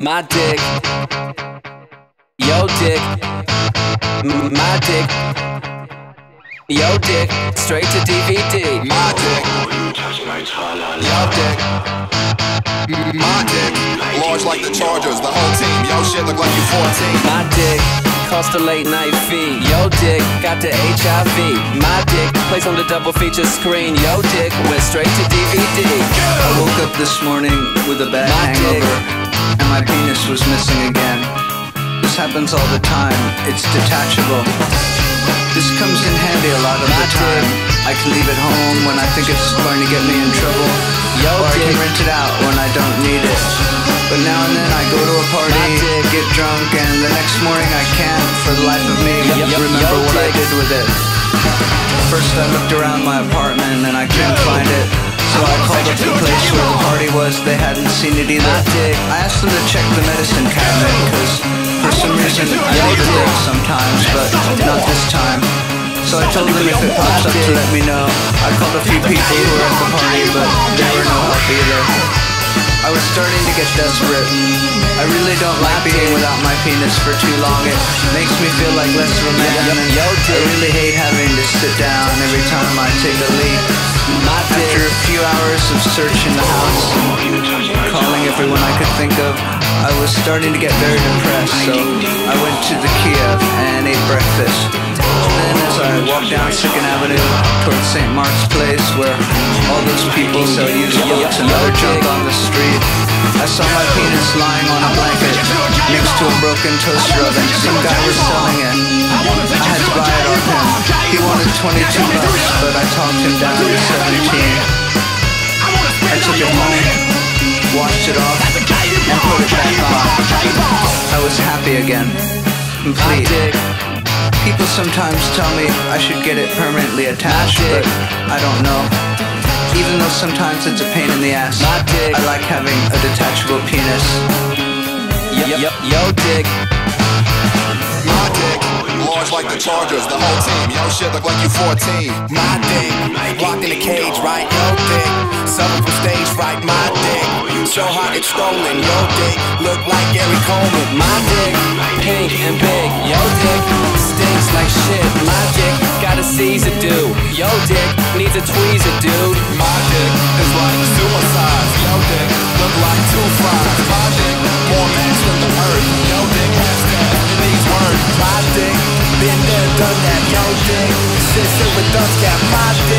My dick. Yo dick. My dick. Yo dick. Straight to DVD. My dick, yo dick. My dick, large like the Chargers, the whole team. Yo shit look like you 14. My dick. Cost a late night fee. Yo dick. Got the HIV. My dick. Plays on the double feature screen. Yo dick. Went straight to DVD. I woke up this morning with a bad My dick. And my penis was missing again. This happens all the time, it's detachable. This comes in handy a lot of the time. I can leave it home when I think it's going to get me in trouble, or I can rent it out when I don't need it. But now and then I go to a party, get drunk, and the next morning I can't, for the life of me, remember what I did with it. First I looked around my apartment and I couldn't find it. So I called up the place where the party was, they hadn't seen it either. I asked them to check the medicine cabinet because for some reason I leave there sometimes, but not this time. So I told them if it pops up to let me know. I called a few people who were at the party, but they were no help either. I was starting to get desperate. I really don't like being without my penis for too long. It makes me feel like less of a man. I really hate having to sit down every time I take a leak. Of searching the house, calling everyone I could think of, I was starting to get very depressed. So I went to the Kiev and ate breakfast. Then as I walked down Second Avenue towards St. Mark's Place, where all those people sell used books and other junk on the street, I saw my penis lying on a blanket next to a broken toaster oven. Some guy was selling it. I had to buy it off him. He wanted 22 bucks, but I talked him down to 17. I was happy again. Complete. People sometimes tell me I should get it permanently attached, but. I don't know. Even though sometimes it's a pain in the ass, My dick. I like having a detachable penis. Yo, yo, yo dick. My dick, large like the Chargers, the whole team. Yo shit look like you 14. My dick, locked in a cage, right? Yo dick, suffering from stage fright. My dick, so hot it's stolen. Yo dick, look like Gary Coleman. My dick, pink and big. Yo dick, stinks like shit. My dick, got a Caesar do. Yo dick, needs a tweezer, dude. My dick is like suicide. Yo dick, look like two fries. My dick, more mass than the earth. Yo dick, hashtag, it needs words. My dick, been there, done that. Yo dick, sit, sit with dust cap. My dick,